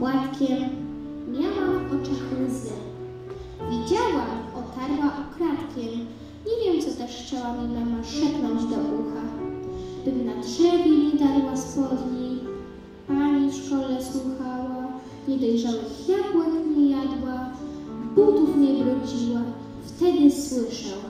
kwiatkiem. Miała w oczach łzy. Widziałam, otarła okradkiem. Nie wiem, co też chciała mi mama szepnąć do ucha. Bym na drzewie nie darła spodni, pani w szkole słuchała, niedojrzałych jabłek nie jadła, butów nie brodziła. Wtedy słyszał,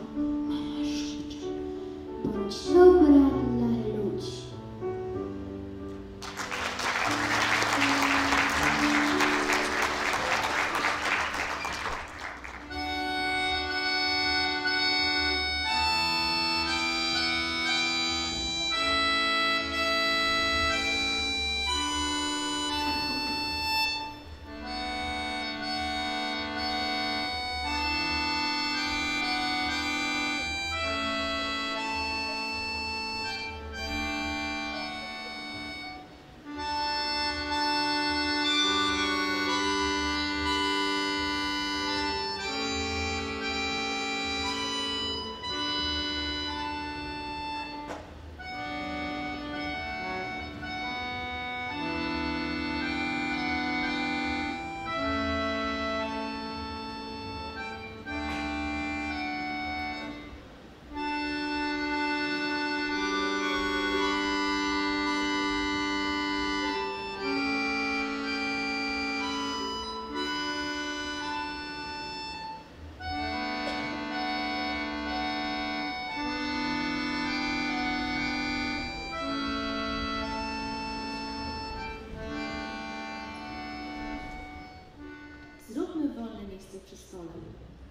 przy stole.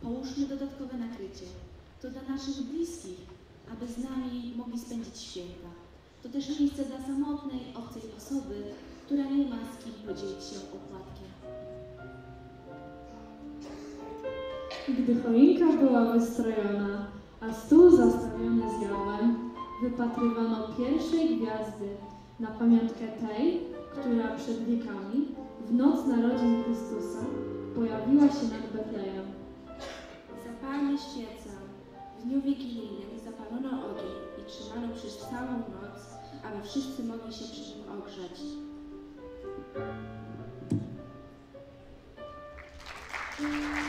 Połóżmy dodatkowe nakrycie. To dla naszych bliskich, aby z nami mogli spędzić święta. To też miejsce dla samotnej, obcej osoby, która nie ma z kim podzielić się opłatkiem. Gdy choinka była wystrojona, a stół zastawiony zjadłem, wypatrywano pierwszej gwiazdy na pamiątkę tej, która przed wiekami, w noc narodzin Chrystusa, pojawiła się nad Betlejem. Zapalmy świecę. W dniu wigilijnym zapalono ogień i trzymano przez całą noc, aby wszyscy mogli się przy nim ogrzać. Thank you.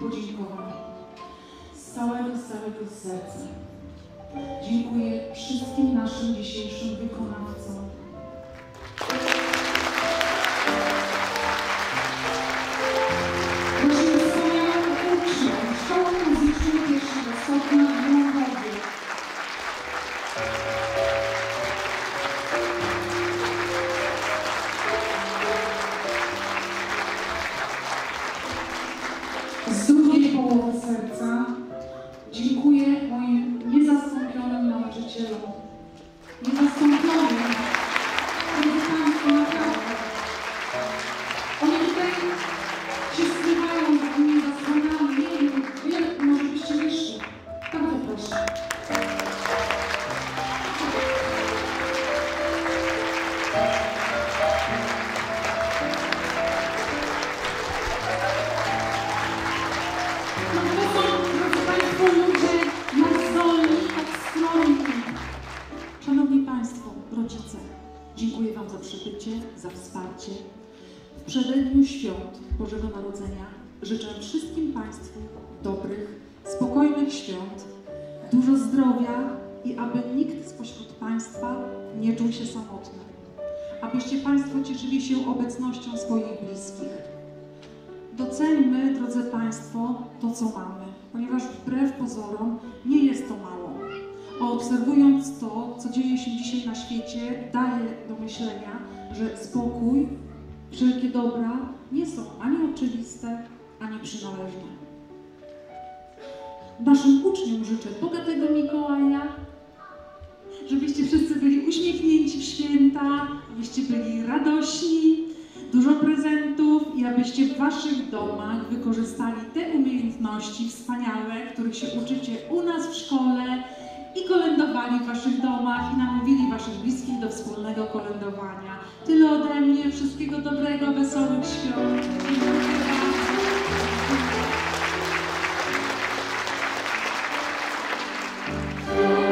Podziękowań. Z całego, z całego serca. Dziękuję wszystkim naszym dzisiejszym wykonawcom. Wam za przybycie, za wsparcie. W przededniu świąt Bożego Narodzenia życzę wszystkim Państwu dobrych, spokojnych świąt, dużo zdrowia i aby nikt spośród Państwa nie czuł się samotny. Abyście Państwo cieszyli się obecnością swoich bliskich. Doceńmy, drodzy Państwo, to co mamy, ponieważ wbrew pozorom nie jest to mało. Obserwując to, co dzieje się dzisiaj na świecie, daje do myślenia, że spokój, wszelkie dobra nie są ani oczywiste, ani przynależne. Naszym uczniom życzę bogatego Mikołaja, żebyście wszyscy byli uśmiechnięci w święta, abyście byli radośni, dużo prezentów i abyście w waszych domach wykorzystali te umiejętności wspaniałe, których się uczycie u nas w szkole i kolędowali w waszych domach i namówili waszych bliskich do wspólnego kolędowania. Tyle ode mnie, wszystkiego dobrego, wesołych świąt. Dziękuję bardzo.